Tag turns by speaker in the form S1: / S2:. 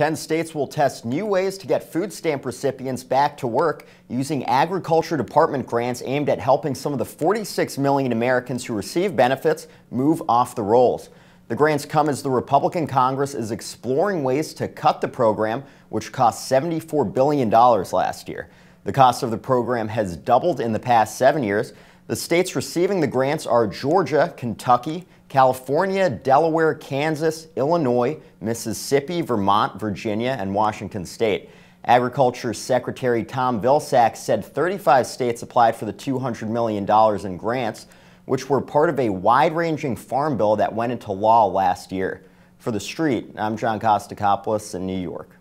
S1: 10 states will test new ways to get food stamp recipients back to work using Agriculture Department grants aimed at helping some of the 46 million Americans who receive benefits move off the rolls. The grants come as the Republican Congress is exploring ways to cut the program, which cost $74 billion last year. The cost of the program has doubled in the past seven years. The states receiving the grants are Georgia, Kentucky, California, Delaware, Kansas, Illinois, Mississippi, Vermont, Virginia, and Washington State. Agriculture Secretary Tom Vilsack said 35 states applied for the $200 million in grants, which were part of a wide-ranging farm bill that went into law last year. For The Street, I'm Jon Kostakopoulos in New York.